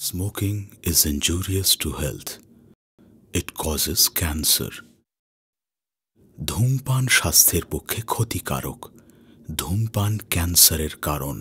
Smoking is injurious to health. It causes cancer. ধূমপান স্বাস্থ্যের পক্ষে ক্ষতিকারক ধূমপান ক্যান্সারের কারণ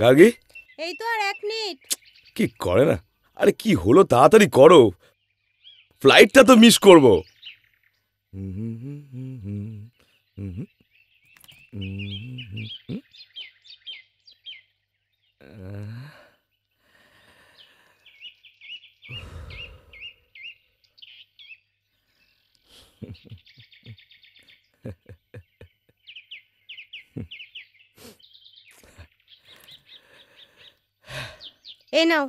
গার্গি? এই তো আর এক মিনিট। কি করে না? আরে কি হলো তাড়াতাড়ি করো। ফ্লাইটটা তো মিস করব। এই নাও।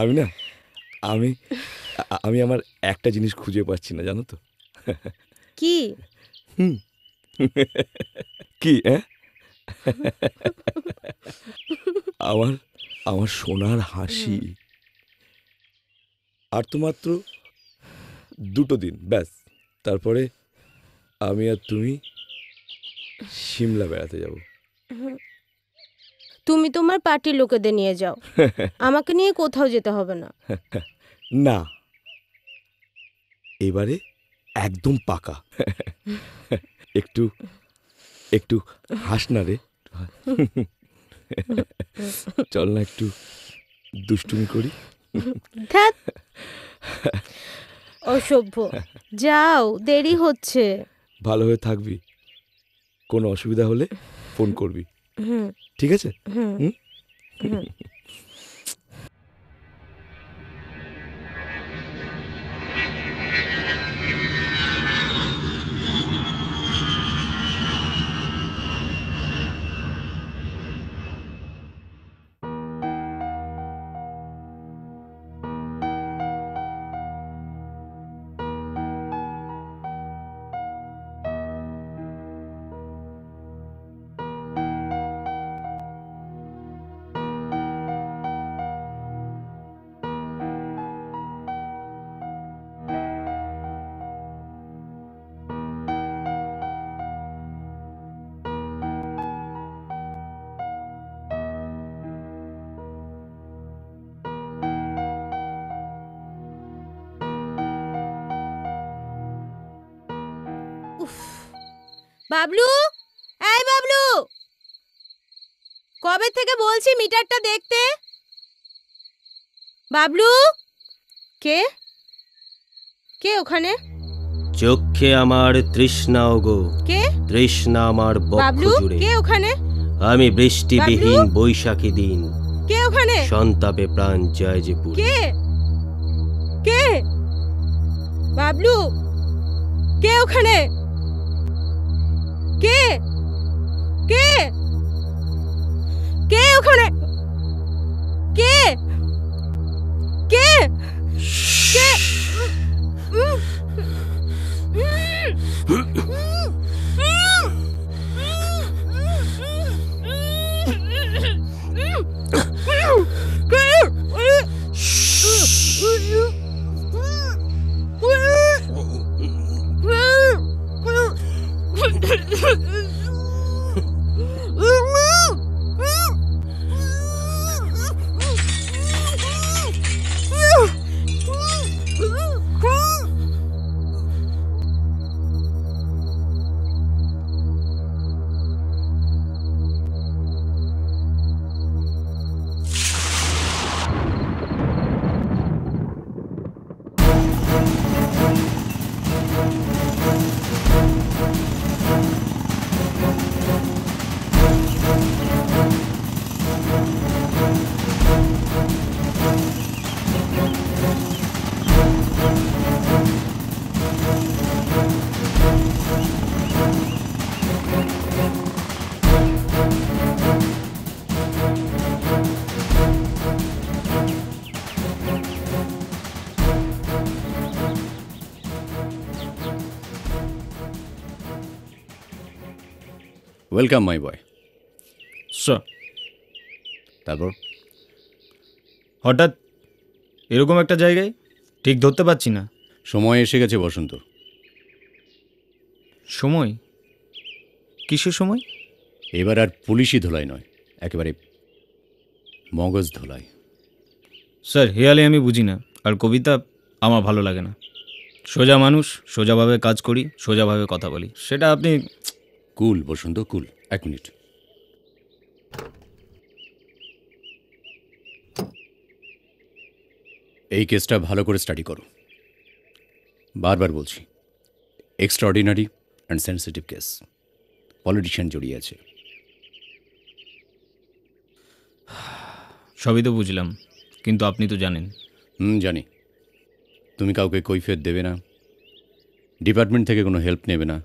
আমি না আমি আমি আমার একটা জিনিস খুঁজে পাচ্ছি না জানো তো। কি? কি হ্যাঁ আমার আমার সোনার হাসি। আর তো মাত্র দুটো দিন ব্যাস। তারপরে আমি আর তুমি সিমলা বেড়াতে যাব। তুমি তোমার পার্টির লোকেদের নিয়ে যাও। আমাকে নিয়ে কোথাও যেতে হবে না। না। এবারে একদম পাকা। একটু একটু হাস না রে। চল না একটু দুষ্টুমি করি। অসভ্য। যাও দেরি হচ্ছে। ভালো হয়ে থাকবি। কোনো অসুবিধা হলে ফোন করবি। ঠিক আছে? হুম। বাবলু? এই বাবলু! কবে থেকে বলছি মিটারটা দেখতে? বাবলু? কে? কে ওখানে? চোখে আমার তৃষ্ণা গো কে? তৃষ্ণা আমার বক্ষ বাবলু জুড়ে। কে ওখানে? আমি বৃষ্টিবিহীন বাবলু? বৈশাখী দিন। কে ওখানে? সন্তাপে প্রাণ জয় যে পুরী। কে? কে? বাবলু? কে ওখানে কে কে কে ওখানে ওয়েলকাম মাই বয় স্যার তারপর? হঠাৎ এরকম একটা জায়গায় ঠিক ধরতে পারছি না। সময় এসে গেছে বসন্ত। সময়? কিসের সময়? এবার আর পুলিশি ধোলাই নয় একেবারে মগজ ধোলাই। স্যার হেয়ালে আমি বুঝি না আর কবিতা আমার ভালো লাগে না। সোজা মানুষ সোজাভাবে কাজ করি সোজাভাবে কথা বলি। সেটা আপনি কুল বসন্ত কুল এক মিনিট। এই কেসটা ভালো করে স্টাডি করো। বারবার বলছি extraordinary and sensitive case politician জড়িয়ে আছে। সবই তো বুঝলাম কিন্তু আপনি তো জানেন। হুম জানি। তুমি কাউকে কৈফিয়ত দেবে না ডিপার্টমেন্ট থেকে কোনো হেল্প নেবে না।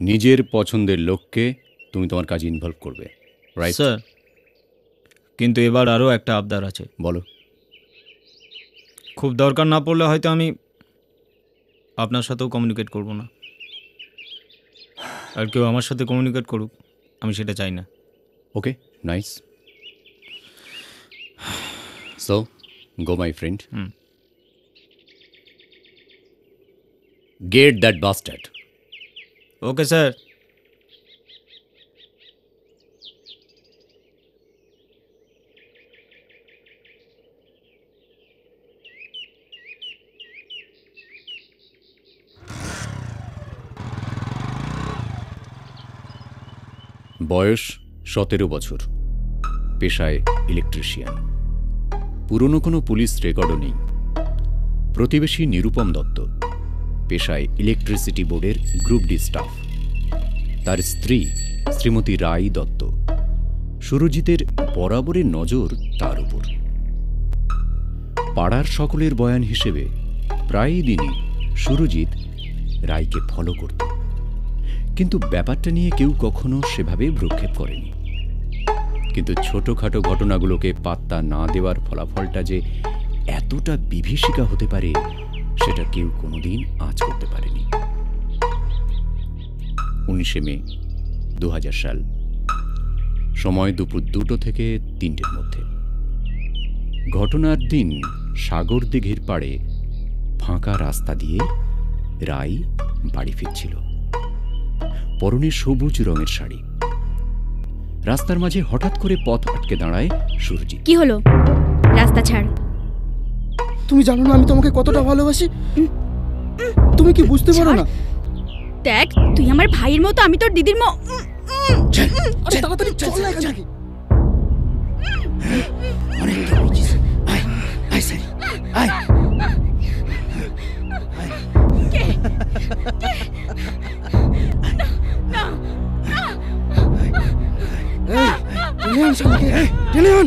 নিজের পছন্দের লোককে তুমি তোমার কাজে ইনভলভ করবে রাইট স্যার কিন্তু এবার আরও একটা আবদার আছে। বলো। খুব দরকার না পড়লে হয়তো আমি আপনার সাথেও কমিউনিকেট করব না। আর কেউ আমার সাথে কমিউনিকেট করুক আমি সেটা চাই না। Okay nice so go my friend hmm. Get that bastard okay sir বয়স সতেরো বছর। পেশায় ইলেকট্রিশিয়ান পুরনো কোনো পুলিশ রেকর্ডও নেই। প্রতিবেশী নিরুপম দত্ত। পেশায় ইলেকট্রিসিটি বোর্ডের গ্রুপ ডি স্টাফ তার স্ত্রী শ্রীমতী রাই দত্ত। সুরজিতের বরাবরের নজর তার উপর। পাড়ার সকলের বয়ান হিসেবে প্রায়ই দিনই সুরজিৎ রায়কে ফলো করত। কিন্তু ব্যাপারটা নিয়ে কেউ কখনো সেভাবে ভ্রুক্ষেপ করেনি। কিন্তু ছোটখাটো ঘটনাগুলোকে পাত্তা না দেওয়ার ফলাফলটা যে এতটা বিভীষিকা হতে পারে সেটা কেউ কোনোদিন আঁচ করতে পারেনি। উনিশে মে দু সাল। সময় দুপুর দুটো থেকে তিনটের মধ্যে। ঘটনার দিন সাগর দিঘির পাড়ে ফাঁকা রাস্তা দিয়ে রাই বাড়ি ফিরছিল। পরনে সবুজ রঙের শাড়ি। রাস্তার মাঝে হঠাৎ করে পথ আটকে দাঁড়ায় সুরজিৎ। কি হলো? রাস্তা ছাড়। তুমি জানো না আমি তোমাকে কতটা ভালোবাসি তুমি কি বুঝতে পারো না দেখ তুই আমার ভাইয়ের মতো আমি তোর দিদির মো আরে তাড়াতাড়ি চল না এখান থেকে এই, টেনে আন শালিকে, টেনে আন।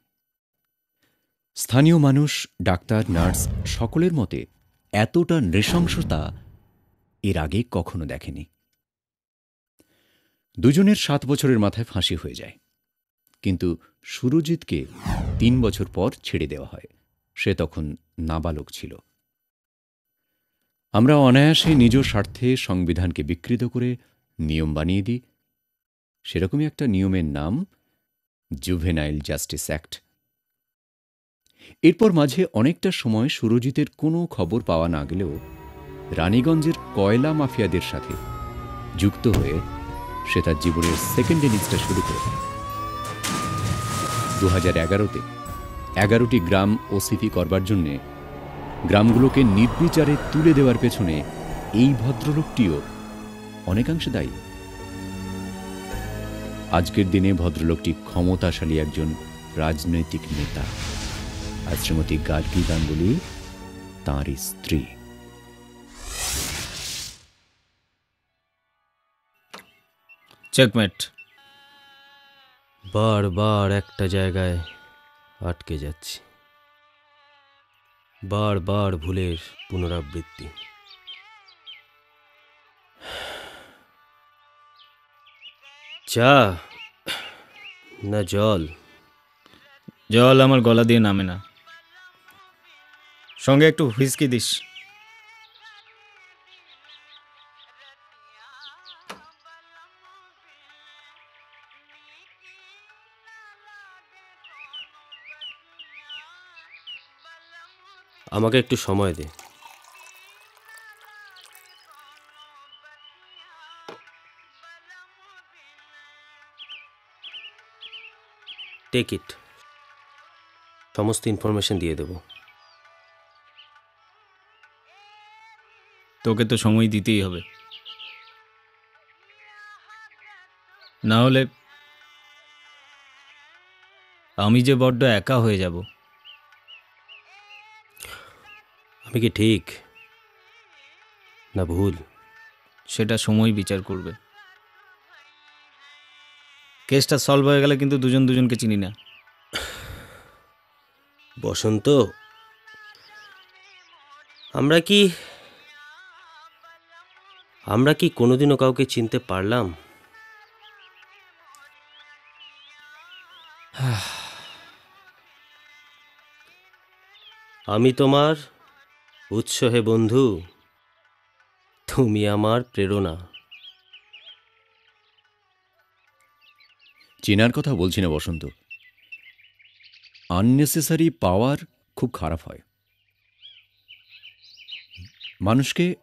স্থানীয় মানুষ, ডাক্তার, নার্স সকলের মতে এতটা নৃশংসতা এর আগে কখনো দেখেনি। দুজনের সাত বছরের মাথায় ফাঁসি হয়ে যায়। কিন্তু সুরজিৎকে তিন বছর পর ছেড়ে দেওয়া হয়। সে তখন নাবালক ছিল। আমরা অনায়াসে নিজ স্বার্থে সংবিধানকে বিকৃত করে নিয়ম বানিয়ে দিই। সেরকমই একটা নিয়মের নাম জুভেনাইল জাস্টিস অ্যাক্ট এরপর মাঝে অনেকটা সময় সুরজিতের কোনো খবর পাওয়া না গেলেও রানীগঞ্জের কয়লা মাফিয়াদের সাথে যুক্ত হয়ে সে তার জীবনের সেকেন্ড ইনিংসটা শুরু করে। দু হাজার এগারোতে এগারোটি গ্রাম ওসিপি করবার জন্যে গ্রামগুলোকে নির্বিচারে তুলে দেওয়ার পেছনে এই ভদ্রলোকটিও অনেকাংশে দায়ী। আজকের দিনে ভদ্রলোকটি ক্ষমতাশালী একজন রাজনৈতিক নেতা। আর শ্রীমতী গার্গী গাঙ্গুলি তাঁরই স্ত্রী। চেকমেট বারবার একটা জায়গায় আটকে যাচ্ছি। বারবার ভুলের পুনরাবৃত্তি। চা। না জল। জল আমার গলা দিয়ে নামে না। সঙ্গে একটু হুইস্কি দিস। আমাকে একটু সময় দে। টেক ইট সমস্ত ইনফরমেশন দিয়ে দেবো। তোকে তো সময় দিতেই হবে। না হলে আমি যে বড্ড একা হয়ে যাব। আমি কি ঠিক? না ভুল। সেটা সময় বিচার করবে। কেসটা সলভ হয়ে গেলে কিন্তু দুজন দুজনকে চিনি না। বসন্ত আমরা কি আমরা কি কোনোদিনও কাউকে চিনতে পারলাম? আমি তোমার উৎস হে বন্ধু। তুমি আমার প্রেরণা। চেনার কথা বলছি না বসন্ত। আননেসেসারি পাওয়ার খুব খারাপ হয়। মানুষকে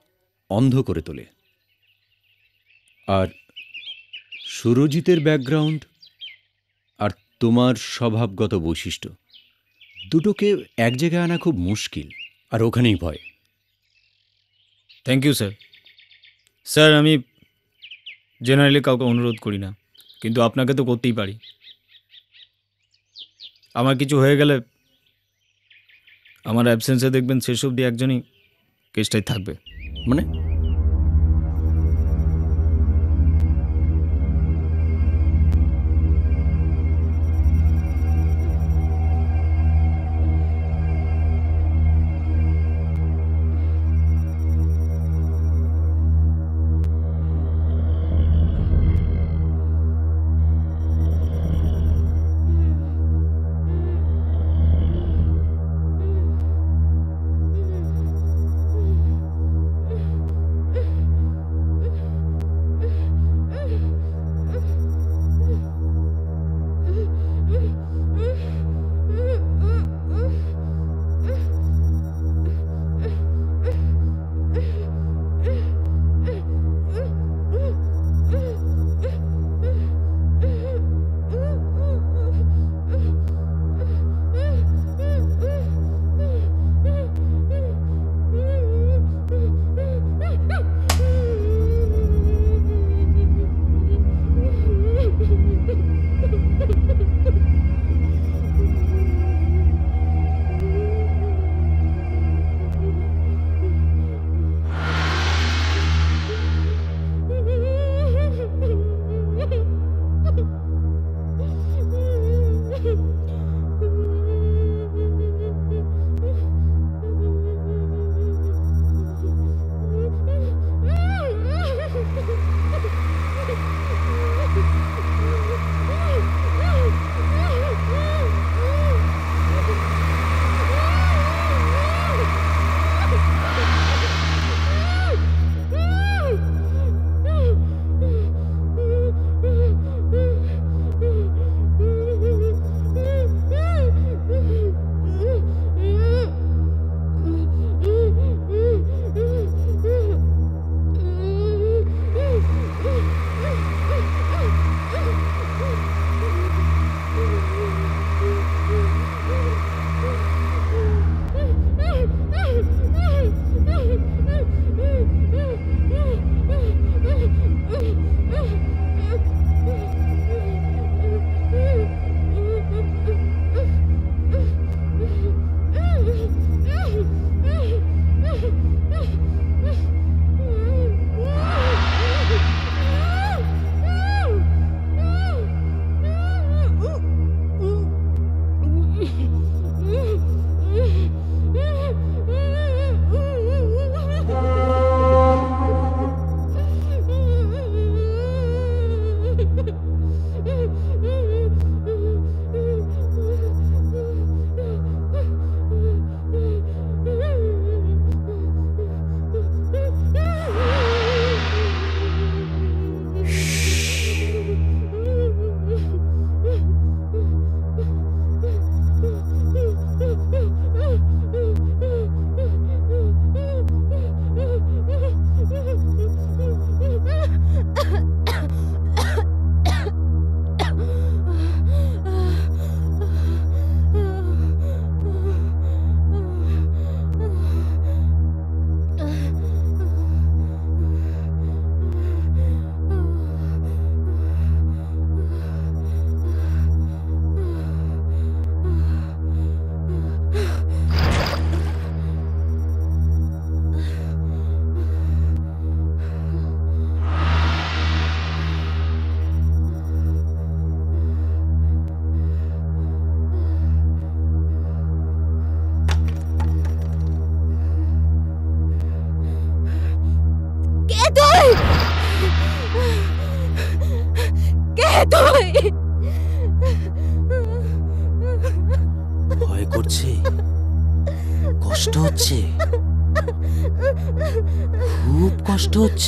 অন্ধ করে তোলে। আর সুরজিতের ব্যাকগ্রাউন্ড আর তোমার স্বভাবগত বৈশিষ্ট্য। দুটোকে এক জায়গায় আনা খুব মুশকিল, আর ওখানেই ভয়। থ্যাংক ইউ স্যার স্যার আমি জেনারেলি কাউকে অনুরোধ করি না, কিন্তু আপনাকে তো করতেই পারি। আমার কিছু হয়ে গেলে আমার অ্যাবসেন্সে দেখবেন শেষ অবধি একজনই কেসটাই থাকবে। মানে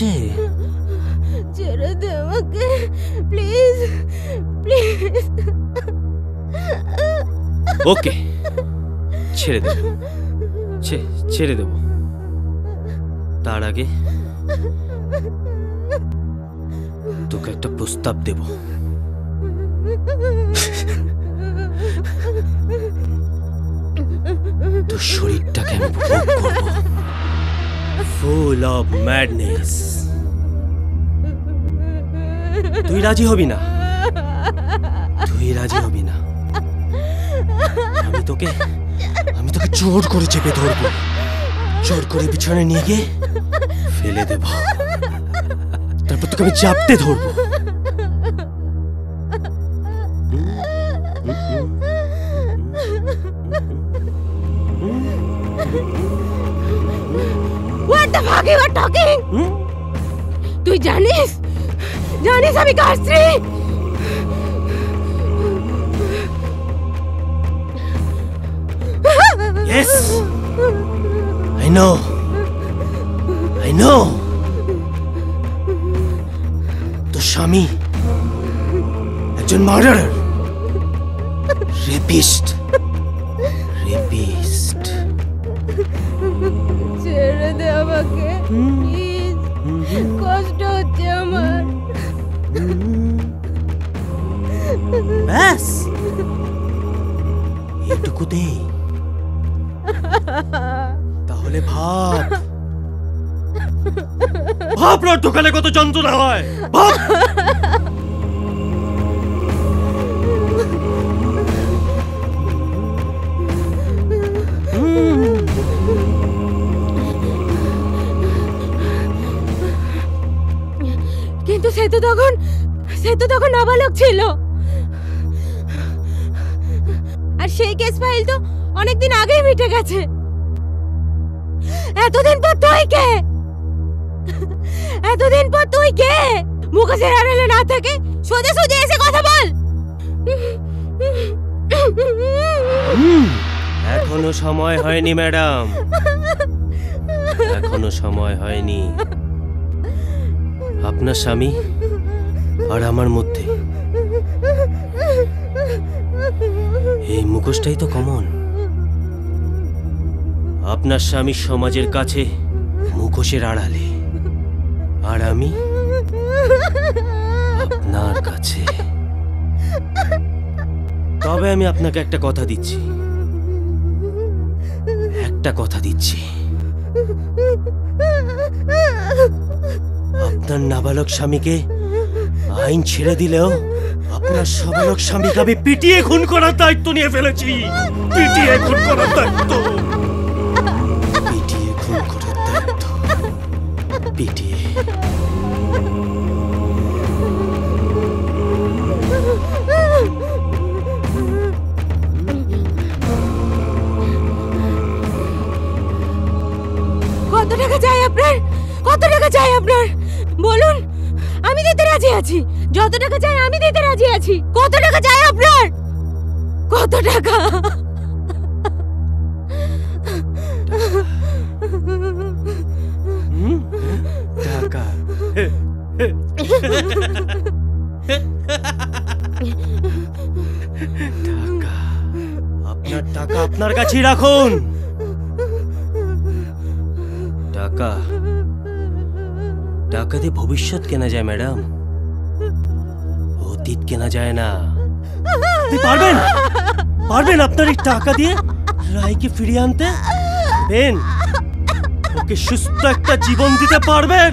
হচ্ছে ছেড়ে দে আমাকে প্লিজ প্লিজ ওকে ছেড়ে দেব। ছেড়ে দেব। তার আগে তোকে একটা প্রস্তাব দেব। তোর শরীরটাকে আমি ভোগ করব। ফুল অফ ম্যাডনেস তুই রাজি হবি না? তুই রাজি হবি না। আমি তোকে আমি তোকে জোর করে চেপে ধরবো। জোর করে পিছনে নিয়ে গিয়ে ফেলে দেব। তারপর তোকে আমি চাপতে ধরবো। জানিস জানিস আমি কার স্ত্রী Yes! I know! I know! তোর স্বামী, একজন মার্ডারার রেপিস্ট এটুকুতেই তাহলে ভাব। ভাব রড ঢোকালে কত যন্ত্রণা হয়। ভাব। কিন্তু সে তো তখন সে তো তখন নাবালক ছিল। সেই কেস ফাইল তো অনেকদিন আগেই মিটে গেছে। এতদিন পর তুই কে? এতদিন পর তুই কে? মুখোশের আড়ালে না থাকে সোজা সোজা এসে কথা বল। এখনও সময় হয়নি, ম্যাডাম। এখনও সময় হয়নি। আপনার স্বামী আর আমার মধ্যে। মুখোশটাই তো কমন। আপনার স্বামী সমাজের কাছে মুখোশের আড়ালে। আর আমি আপনার কাছে। তবে আমি আপনাকে একটা কথা দিচ্ছি। একটা কথা দিচ্ছি। আপনার নাবালক স্বামীকে আইন ছেড়ে দিলেও আপনার স্বামী স্বামীকে আমি পিটিয়ে খুন করার দায়িত্ব নিয়ে ফেলেছি। পিটিয়ে খুন করার দায়িত্ব। রাখুন টাকা। টাকা দিয়ে ভবিষ্যৎ কেনা যায়, ম্যাডাম। অতীত কেনা যায় না। পারবেন? পারবেন আপনার এই টাকা দিয়ে রায়কে ফিরিয়ে আনতে? পারবেন ওকে সুস্থ একটা জীবন দিতে পারবেন?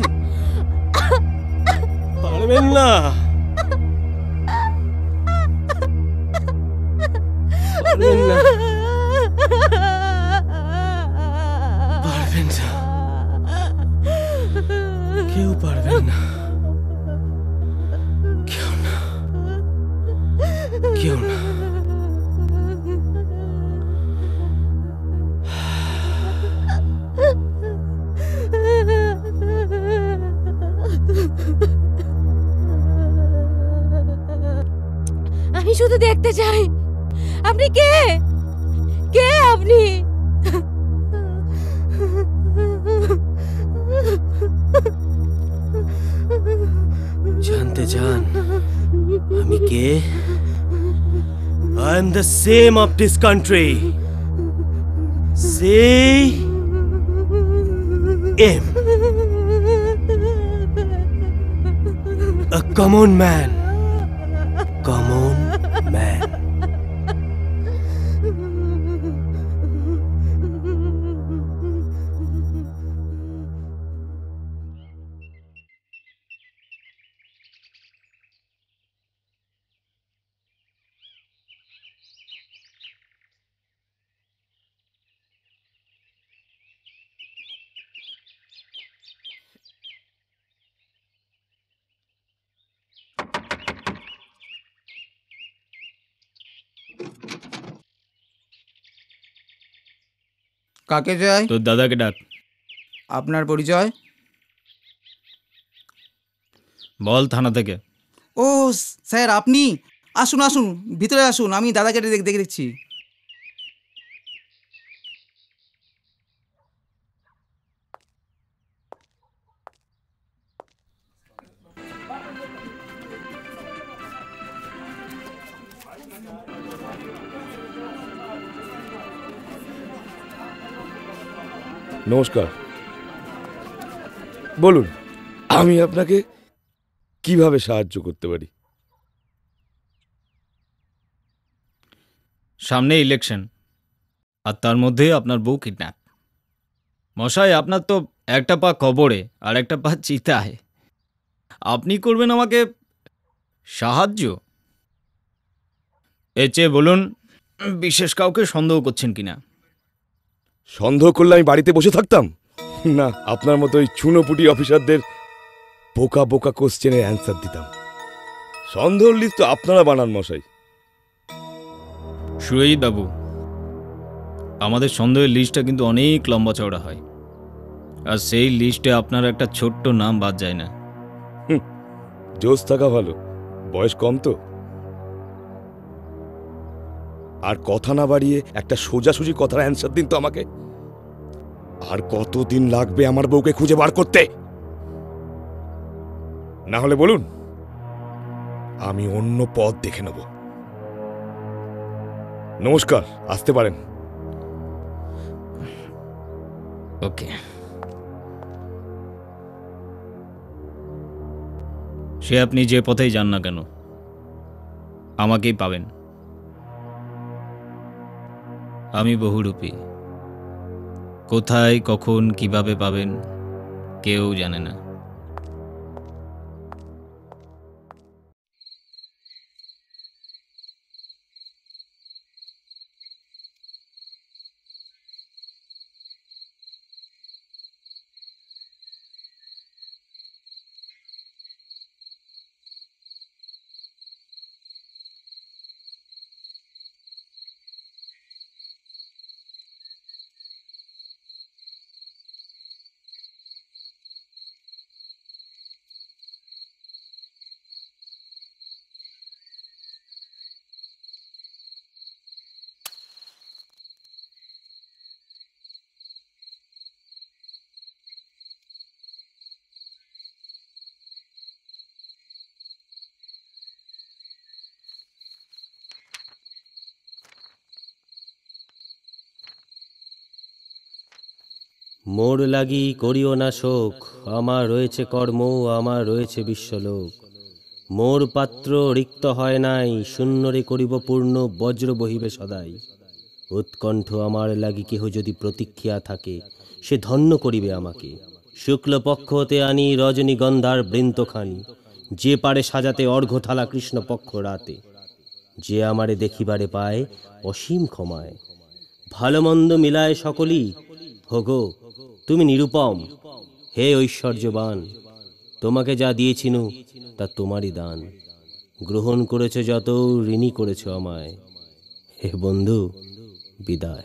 পারবেন না। শুধু দেখতে চাই। আপনি কে? কে আপনি? জানতে চান, আমি কে? I am the same of this country say am a common man. কাকে চাই? তোর দাদাকে ডাক। আপনার পরিচয়? বল থানা থেকে। ও স্যার আপনি? আসুন আসুন ভিতরে আসুন আমি দাদাকে দেখ দেখে দেখছি নমস্কার। বলুন, আমি আপনাকে কীভাবে সাহায্য করতে পারি? সামনে ইলেকশন আর তার মধ্যে আপনার বউ কিডন্যাপ মশাই, আপনার তো একটা পা কবরে আর একটা পা চিতায়। আপনি করবেন আমাকে সাহায্য? এর চেয়ে বলুন, বিশেষ কাউকে সন্দেহ করছেন কিনা? সন্দেহ করলে আমি বাড়িতে বসে থাকতাম? না আপনার মতো ওই চুনোপুটি অফিসারদের বোকা বোকা কোশ্চেনের অ্যান্সার দিতাম। সন্দেহ লিস্ট তো আপনারা বানান মশাই। সুরজিৎ বাবু আমাদের সন্দেহের লিস্টটা কিন্তু অনেক লম্বা চওড়া হয়। আর সেই লিস্টে আপনার একটা ছোট্ট নাম বাদ যায় না। জোশ থাকা ভালো। বয়স কম তো। আর কথা না বাড়িয়ে একটা সোজাসুজি কথার অ্যান্সার দিন তো আমাকে। আর কতদিন লাগবে আমার বউকে খুঁজে বার করতে? না হলে বলুন, আমি অন্য পথ দেখে নেব। নমস্কার, আসতে পারেন। ওকে। সে আপনি যে পথেই যান না কেন, আমাকেই পাবেন। আমি বহুরূপী। কোথায় কখন কীভাবে পাবেন কেউ জানে না। মোর লাগি করিও না শোক, আমার রয়েছে কর্ম, আমার রয়েছে বিশ্বলোক। মোর পাত্র রিক্ত হয় নাই, শূন্যরে করিব পূর্ণ বজ্র বহিবে সদাই। উৎকণ্ঠ আমার লাগি কেহ যদি প্রতীক্ষিয়া থাকে, সে ধন্য করিবে আমাকে। শুক্লপক্ষ হতে আনি রজনীগন্ধার বৃন্তখানি, যে পারে সাজাতে অর্ঘ্যথালা কৃষ্ণপক্ষ রাতে। যে আমারে দেখিবারে পায়, অসীম ক্ষমায়। ভালো মন্দ মিলায় সকলই হোগো তুমি নিরুপম। হে ঐশ্বর্যবান, তোমাকে যা দিয়েছিনু, তা তোমারই দান। গ্রহণ করেছ যত ঋণী করেছ আমায়। হে বন্ধু, বিদায়।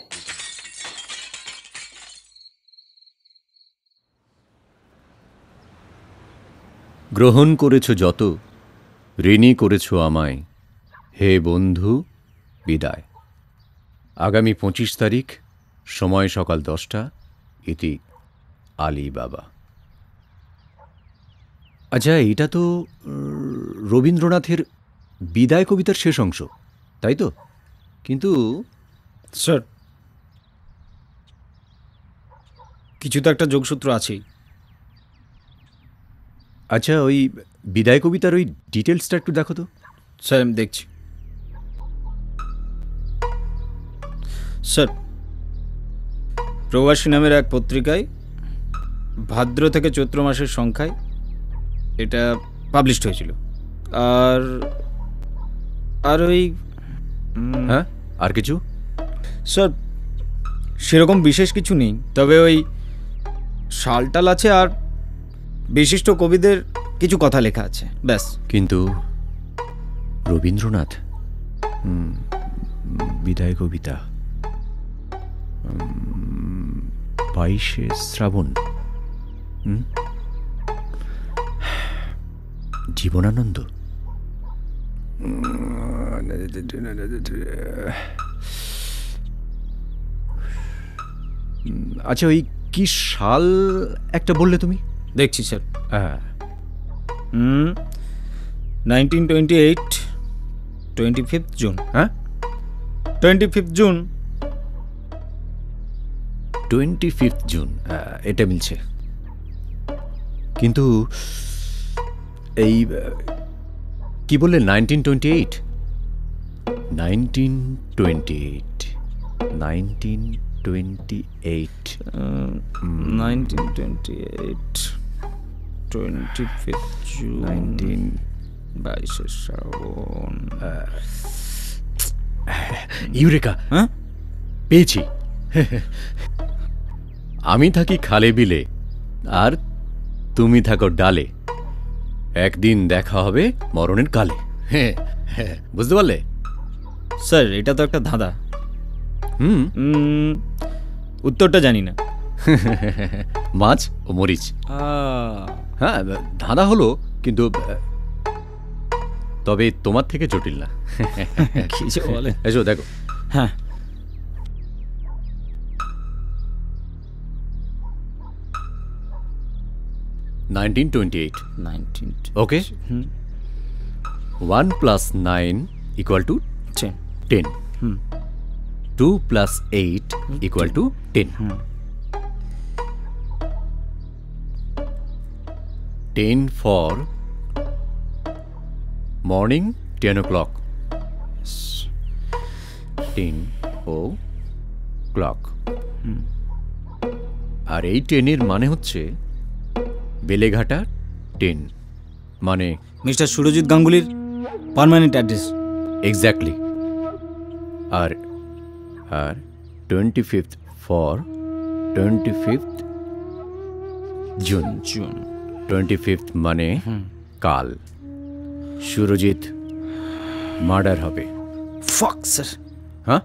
গ্রহণ করেছ যত ঋণী করেছ আমায়। হে বন্ধু, বিদায়। আগামী পঁচিশ তারিখ, সময় সকাল দশটা, ইতি আলী বাবা। আচ্ছা এটা তো রবীন্দ্রনাথের বিদায় কবিতার শেষ অংশ তাই তো? কিন্তু স্যার কিছু তো একটা যোগসূত্র আছেই। আচ্ছা ওই বিদায় কবিতার ওই ডিটেলসটা একটু দেখো তো। স্যার আমি দেখছি। স্যার প্রবাসী নামের এক পত্রিকায় ভাদ্র থেকে চৈত্র মাসের সংখ্যায় এটা পাবলিশড হয়েছিল আর আর ওই হ্যাঁ আর কিছু স্যার সেরকম বিশেষ কিছু নেই তবে ওই শালটাল আছে আর বিশিষ্ট কবিদের কিছু কথা লেখা আছে ব্যাস কিন্তু রবীন্দ্রনাথ বিদায় কবিতা বাইশে শ্রাবণ? জীবনানন্দ? আচ্ছা ওই কি সাল একটা বললে তুমি? দেখছি স্যার। হ্যাঁ। Nineteen twenty eight twenty fifth June হ্যাঁ? Twenty fifth June. Twenty fifth June ah, এটা মিলছে। কিন্তু এই কি বললে nineteen twenty eight nineteen twenty eight nineteen twenty eight nineteen twenty eight twenty fifth June nineteen বাইশে শ্রাবণ. ইউরেকা হ্যাঁ? পেয়েছি। আমি থাকি খালে বিলে আর তুমি থাকো ডালে। একদিন দেখা হবে মরণের কালে। হ্যাঁ হ্যাঁ। বুঝতে পারলে? স্যার এটা তো একটা ধাঁধা। হুম? উত্তরটা জানি না। মাছ ও মরিচ। হ্যাঁ ধাঁধা হলো কিন্তু তবে তোমার থেকে জটিল না। এসো দেখো। হ্যাঁ। Morning ten o'clock ten o'clock আর এই টেনের মানে হচ্ছে বেলেঘাটা টেন মানে মিস্টার সুরজিৎ গাঙ্গুলির পার্মানেন্ট অ্যাড্রেস এক্স্যাক্টলি আর আর twenty fifth for twenty fifth June June twenty fifth মানে কাল। সুরজিৎ মার্ডার হবে। ফাক স্যার হ্যাঁ?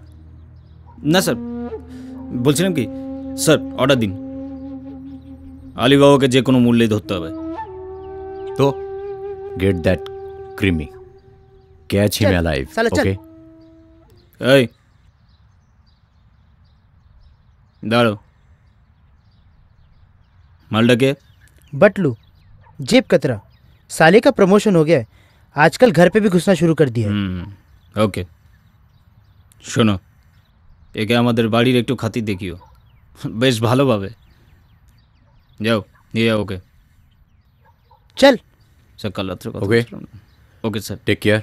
না স্যার বলছিলাম কি? স্যার অর্ডার দিন। আলিবাবাকে যে কোনো মূল্যে ধরতে হবে তো get that creamy catch him চল, অ্যালাইভ সালা চল। ওকে এই দাঁড়ো মালটাকে बटलू जेब कतरा साले का प्रमोशन हो गया है आजकल घर पे भी घुसना शुरू कर दिया है হুম ওকে শোনো একে আমাদের বাড়ির একটু খাতির দেখিও বেশ ভালোভাবে যাও নিয়ে যাও ওকে चल। স্যার কাল রাত্রে কথা Okay. বলছিলাম না। Okay sir take care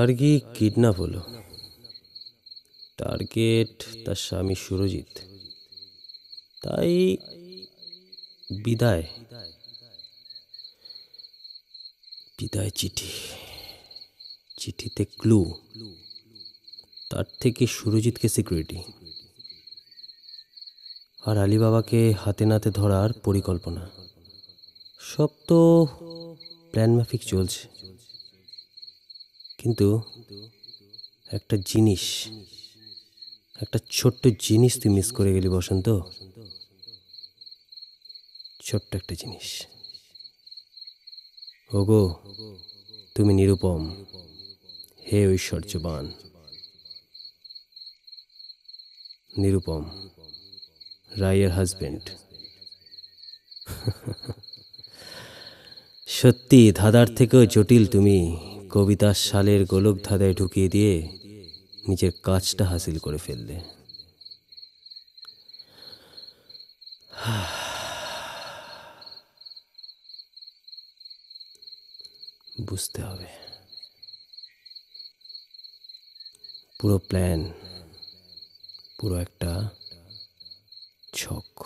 Gargi kidnap হলো? টার্গেট তার স্বামী সুরজিৎ। তাই বিদায়। বিদায় চিঠি। চিঠিতে ক্লু। তার থেকে সুরজিৎকে সিকিউরিটি। আর আলিবাবাকে হাতে নাতে ধরার পরিকল্পনা। সব তো প্ল্যান মাফিক চলছে। কিন্তু একটা জিনিস, একটা ছোট্ট জিনিস তুই মিস করে গেলি বসন্ত। ছোট্ট একটা জিনিস। ওগো, তুমি নিরুপম। হে ঐশ্বর্যবান। নিরুপম রায়ের হাজবেন্ড সত্যি, ধাঁধার থেকেও জটিল তুমি। কবিতার শালের গোলক ধাঁধায় ঢুকিয়ে দিয়ে নিজের কাজটা হাসিল করে ফেললে। বুঝতে হবে। পুরো প্ল্যান, পুরো একটা ছক।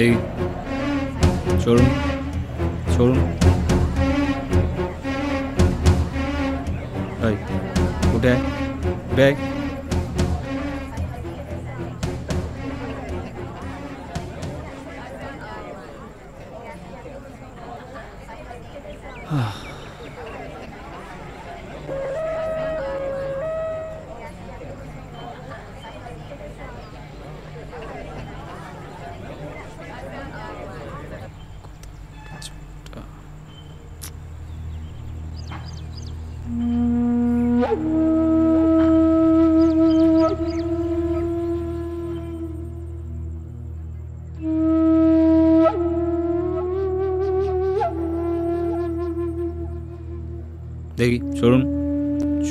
দেখি চলুন চলুন এই, উঠে আয়, উঠে আয়। দেখি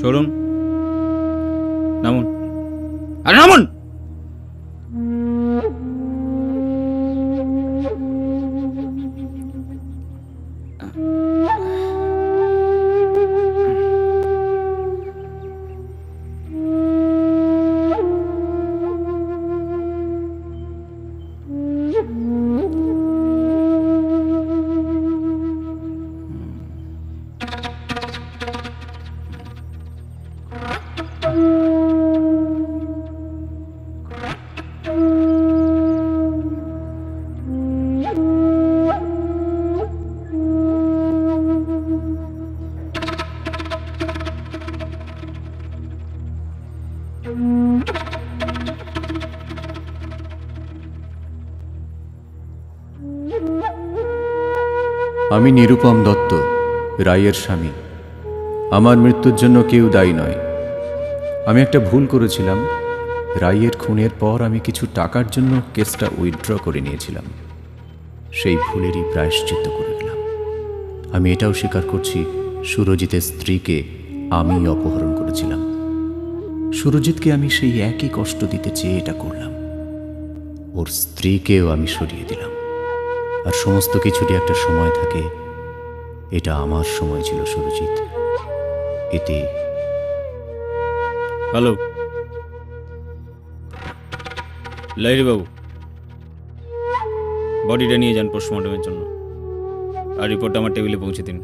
Çorum. আমি নিরুপম দত্ত রায়ের স্বামী। আমার মৃত্যুর জন্য কেউ দায়ী নয়। আমি একটা ভুল করেছিলাম। রায়ের খুনের পর আমি কিছু টাকার জন্য কেসটা উইথড্র করে নিয়েছিলাম। সেই ভুলেরই প্রায়শ্চিত্ত করে গেলাম আমি এটাও স্বীকার করছি, সুরজিতের স্ত্রীকে আমি অপহরণ করেছিলাম। সুরজিৎকে আমি সেই একই কষ্ট দিতে চেয়ে এটা করলাম। ওর স্ত্রীকেও আমি সরিয়ে দিলাম। আর সমস্ত কিছুরই একটা সময় থাকে। এটা আমার সময় ছিল, সুরজিৎ। এতে হ্যালো। লাইরি বাবু। বডিটা নিয়ে যান পোস্টমর্টমের জন্য। আর রিপোর্টটা আমার টেবিলে পৌঁছে দিন।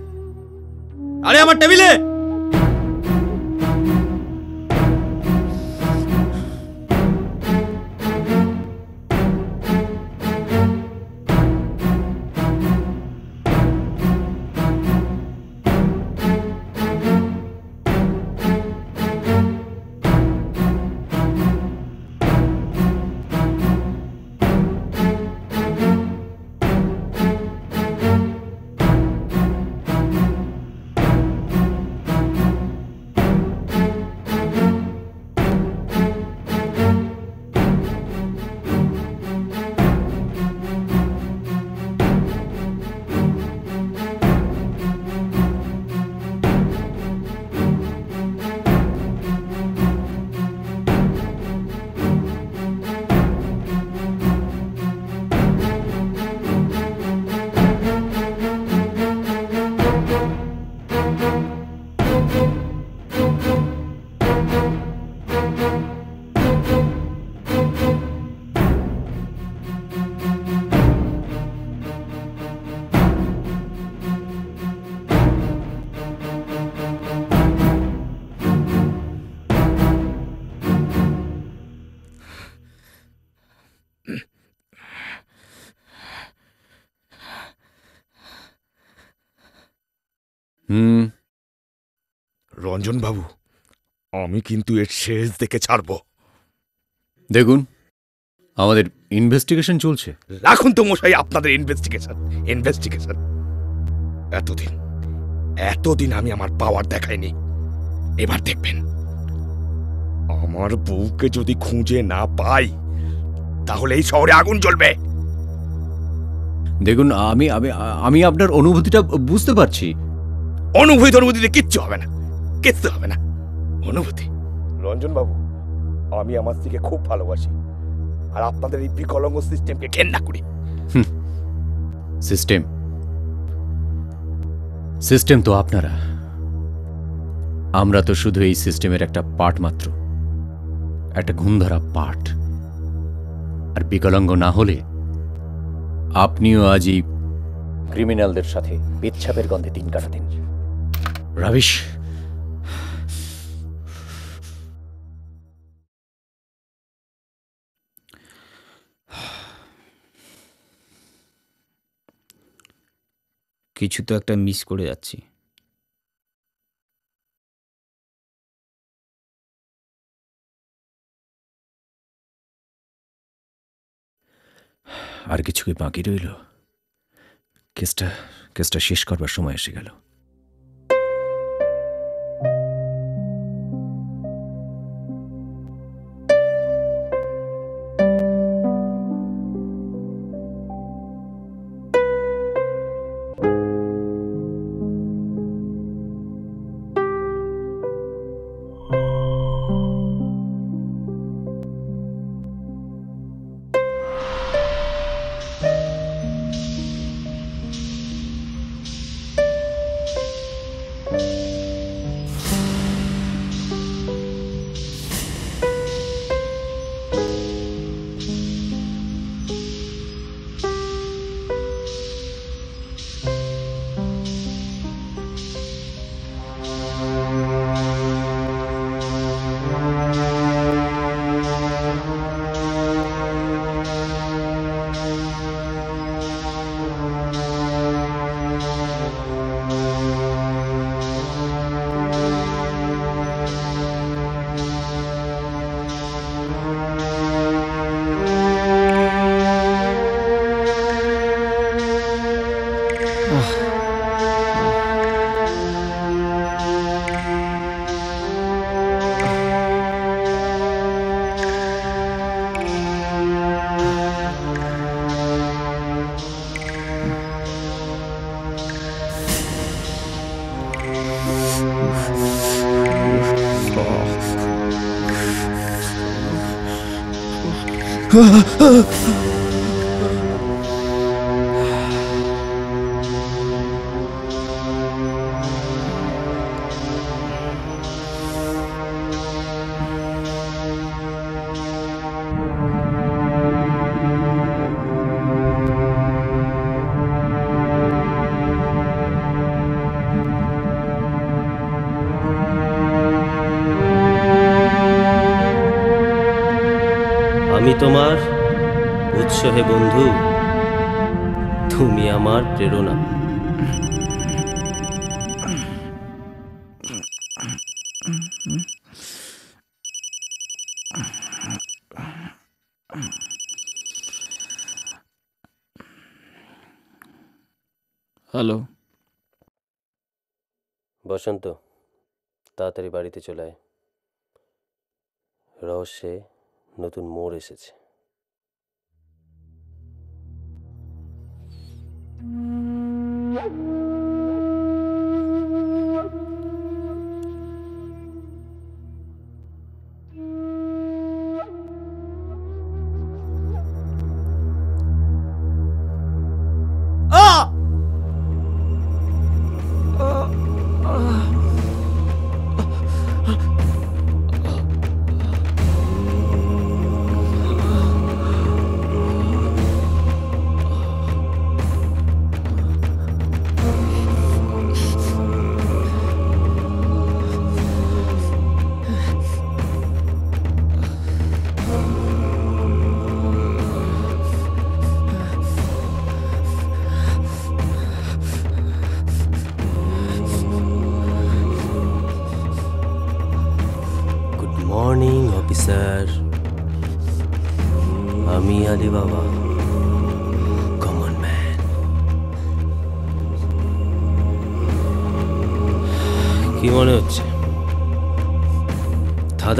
আরে আমার টেবিলে রঞ্জন বাবু আমি কিন্তু এর শেষ দেখে ছাড়বো। দেখুন আমাদের ইনভেস্টিগেশন চলছে। রাখুন তো মশাই আপনাদের ইনভেস্টিগেশন ইনভেস্টিগেশন এতদিন এতদিন আমি আমার পাওয়ার দেখাইনি। এবার দেখবেন। আমার বউকে যদি খুঁজে না পাই তাহলে এই শহরে আগুন জ্বলবে। দেখুন আমি আমি আমি আপনার অনুভূতিটা বুঝতে পারছি। অনুভূতি অনুভূতিতে কিচ্ছু হবে না। কিচ্ছু হবে না। অনুভূতি। রঞ্জন বাবু আমি আমার স্ত্রীকে খুব ভালোবাসি। আর আপনাদের এই বিকলঙ্গ সিস্টেমকে ঘেন্না করি। সিস্টেম। সিস্টেম তো আপনারা। আমরা তো শুধু এই সিস্টেমের একটা পার্ট মাত্র। একটা ঘুমধরা পার্ট। আর বিকলাঙ্গ না হলে আপনিও আজ এই ক্রিমিনালদের সাথে বিচ্ছাপের গন্ধে দিন কাটাতেন। রাবিশ। কিছু তো একটা মিস করে যাচ্ছি। আর কিছু কি বাকি রইল? কেসটা কেসটা শেষ করবার সময় এসে গেল। আমি বসন্ত তাড়াতাড়ি বাড়িতে চলে আয়। রহস্যে নতুন মোড় এসেছে।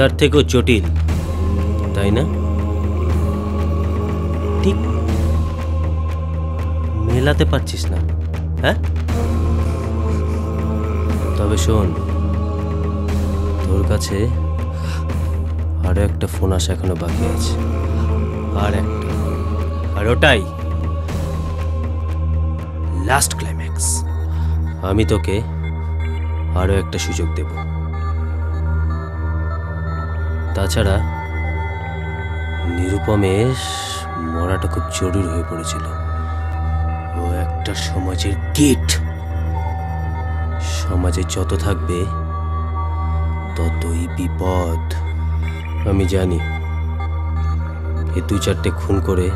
ধাঁধার থেকেও জটিল, তাই না? ঠিক। মেলাতে পারছিস না হ্যাঁ? তবে শোন, তোর কাছে আরও একটা ফোন আসা এখনও বাকি আছে। আর একটা। আর ওটাই। লাস্ট ক্লাইম্যাক্স আমি তোকে আরও একটা সুযোগ দেব। তাছাড়া নিরুপমেশ মরাটা খুব জরুরি হয়ে পড়েছিল। ও একটা সমাজের গিট সমাজে যত থাকবে, ততই বিপদ। আমি জানি এ দুই চারটে খুন করে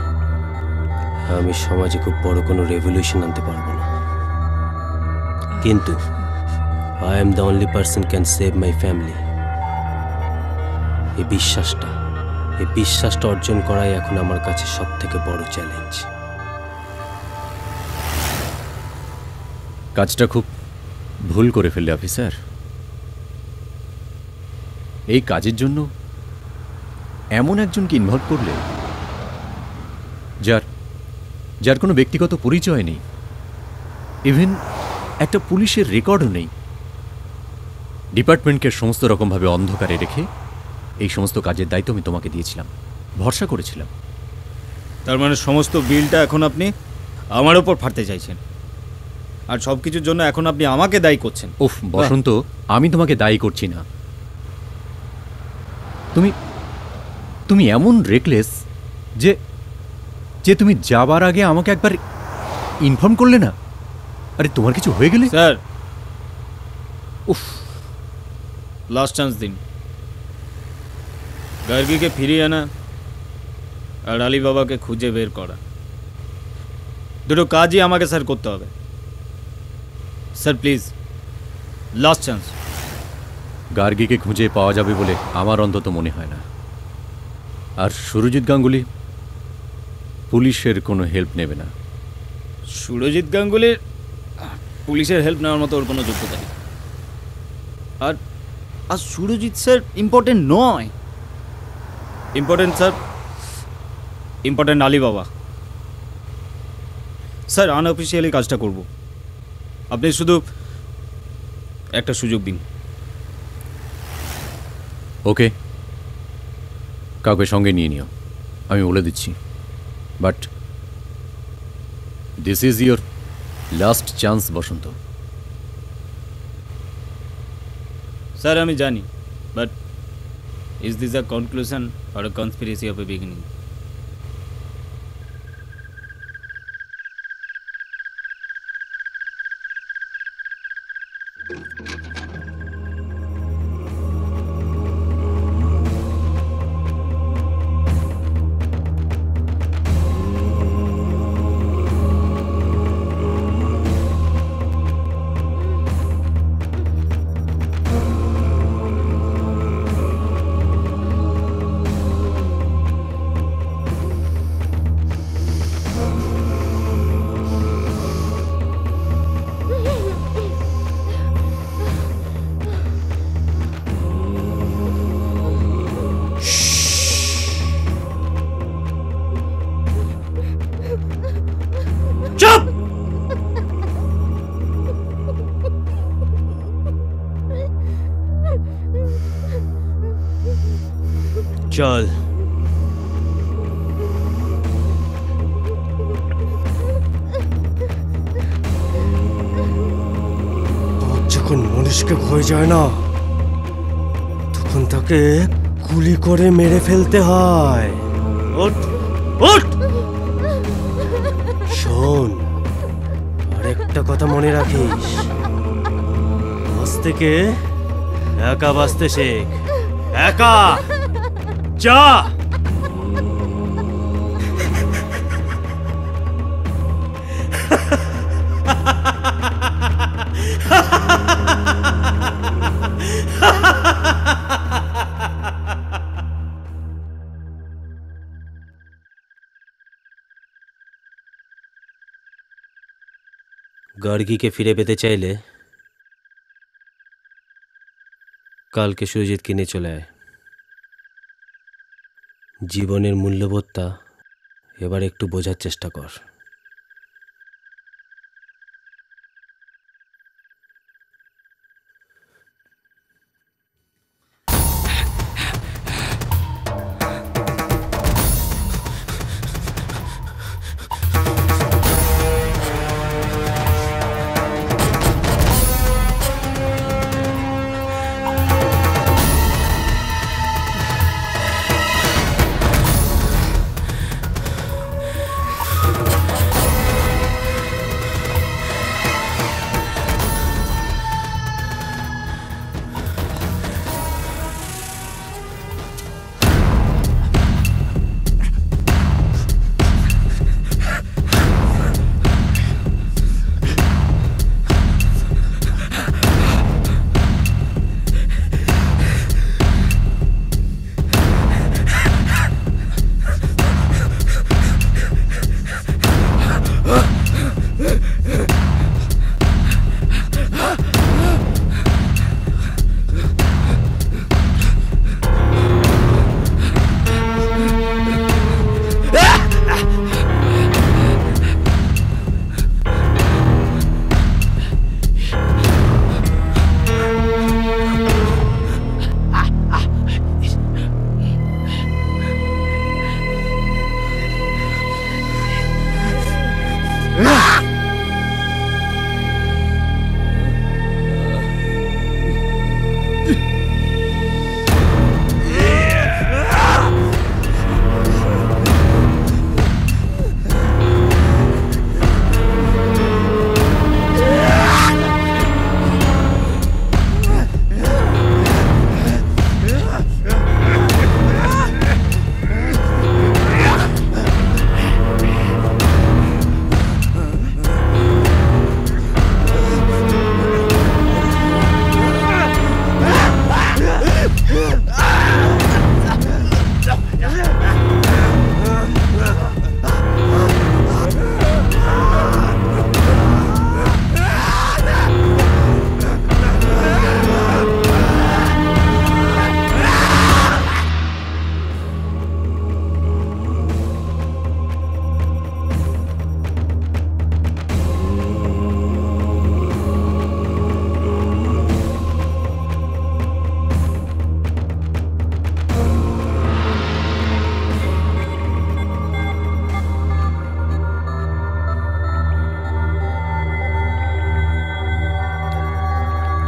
আমি সমাজে খুব বড় কোনো রেভলিউশন আনতে পারব না। কিন্তু I am the only person can save my family এই বিশ্বাসটা এই বিশ্বাসটা অর্জন করাই এখন আমার কাছে সব থেকে বড় চ্যালেঞ্জ কাজটা খুব ভুল করে ফেললে অফিসার। এই কাজের জন্য এমন একজনকে ইনভলভ করলে যার যার কোনো ব্যক্তিগত পরিচয় নেই ইভেন একটা পুলিশের রেকর্ডও নেই, ডিপার্টমেন্টকে সমস্ত রকমভাবে অন্ধকারে রেখে এই সমস্ত কাজের দায়িত্ব আমি তোমাকে দিয়েছিলাম। ভরসা করেছিলাম। তার মানে সমস্ত বিলটা এখন আপনি আমার ওপর ফাটতে চাইছেন। আর সব কিছুর জন্য এখন আপনি আমাকে দায়ী করছেন। উফ বসন্ত আমি তোমাকে দায়ী করছি না। তুমি তুমি এমন রেকলেস যে যে তুমি যাবার আগে আমাকে একবার ইনফর্ম করলে না? আরে তোমার কিছু হয়ে গেলে? স্যার। উফ। লাস্ট চান্স দিন। গার্গিকে ফিরিয়ে আনা আর আলী বাবাকে খুঁজে বের করা দুটো কাজই আমাকে স্যার করতে হবে স্যার প্লিজ লাস্ট চান্স গার্গীকে খুঁজে পাওয়া যাবে বলে আমার অন্তত মনে হয় না আর সুরজিৎ গাঙ্গুলি পুলিশের কোনো হেল্প নেবে না সুরজিৎ গাঙ্গুলির পুলিশের হেল্প নেওয়ার মতো ওর কোনো যোগ্যতা নেই। আর আর সুরজিৎ স্যার ইম্পর্টেন্ট নয়। Important sir important Ali Baba sir unofficially কাজটা করব। আপনি শুধু একটা সুযোগ দিন। ওকে কাউকে সঙ্গে নিয়ে নিও। আমি বলে দিচ্ছি। But this is your last chance Basanta. Sir আমি জানি। But Is this a conclusion or a conspiracy of a beginning? চুপ! চল। যখন মানুষকে ভয় যায় না তখন তাকে গুলি করে মেরে ফেলতে হয়। ওঠ ওঠ কে একা বাঁচতে শেখ। একা! যা! গার্গিকে ফিরে পেতে চাইলে কালকে সুরজিৎ কিনে চলে আয়। জীবনের মূল্যবোধটা এবার একটু বোঝার চেষ্টা কর।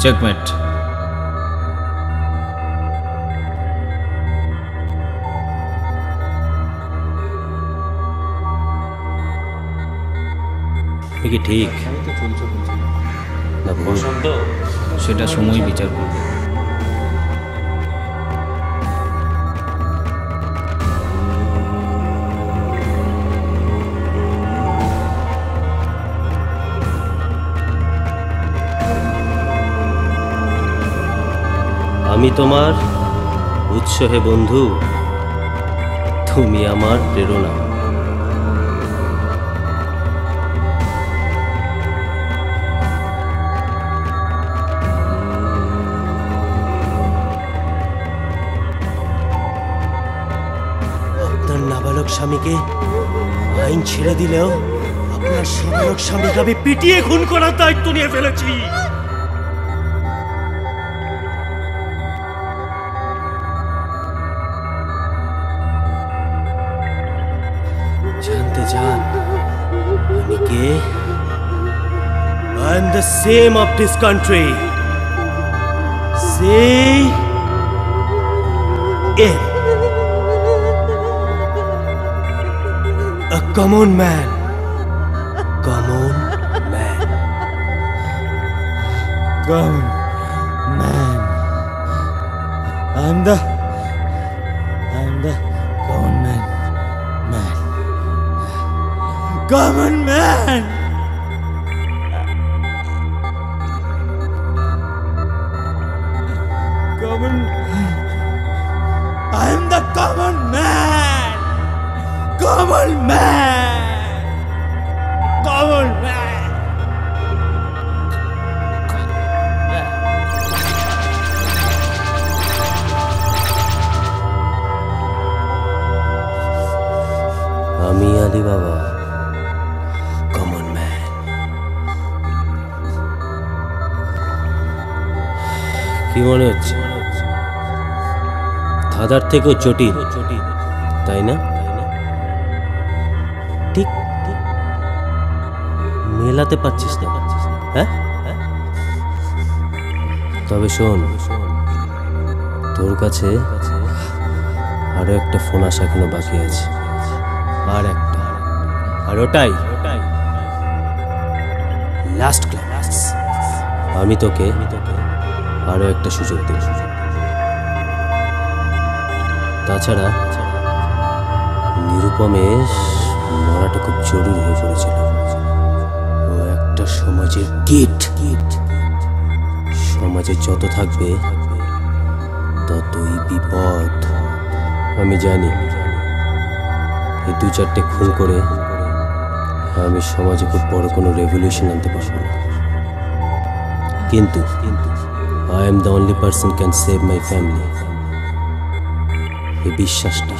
চেকমেট কি ঠিক। সেটা সময় বিচার করবে। আমি তোমার উৎস হে বন্ধু, তুমি আমার প্রেরণা। নাবালক স্বামীকে আইন ছেড়ে দিলেও আপনার সাবালক স্বামীকে আমি পিটিয়ে খুন করার দায়িত্ব নিয়ে ফেলেছি। same of this country. Say it. A common man. Common man. Common man. I'm the. I'm the common man. Man. Common থেকেও জটিল, তাই না? ঠিক মেলাতে পারছিস না। হ্যাঁ? তবে শোন, তোর কাছে আরও একটা ফোন আসা এখনও বাকি আছে। আর একটা। আর ওটাই। লাস্ট ক্লাস আমি তোকে আরও একটা সুযোগ দেব। তাছাড়া নিরুপমের মরাটা খুব জরুরি হয়ে পড়েছিল। ও একটা সমাজের কীট সমাজে যত থাকবে, ততই বিপদ। আমি জানি। এই দু চারটে খুন করে আমি সমাজে খুব বড় কোনো রেভলিউশন আনতে পারব না। কিন্তু I am the only person can save my family এই বিশ্বাসটা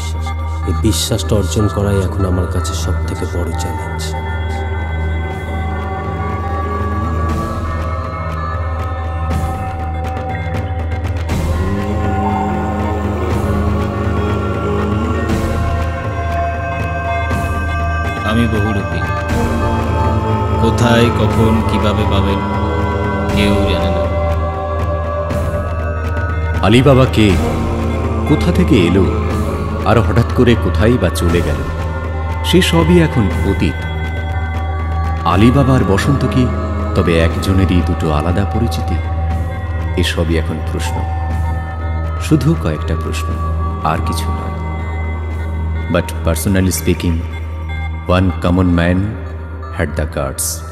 এই বিশ্বাসটা অর্জন করাই এখন আমার কাছে সব থেকে বড় চ্যালেঞ্জ আমি বহুরূপী কোথায় কখন কীভাবে পাবেন কেউ জানে না। আলিবাবা কে? কোথা থেকে এলো? আর হঠাৎ করে কোথায় বা চলে গেল? সে সবই এখন অতীত। আলিবাবার বসন্ত কি? তবে একজনেরই দুটো আলাদা পরিচিতি? এসবই এখন প্রশ্ন। শুধু কয়েকটা প্রশ্ন, আর কিছু নয়। But personally speaking one common man had the guards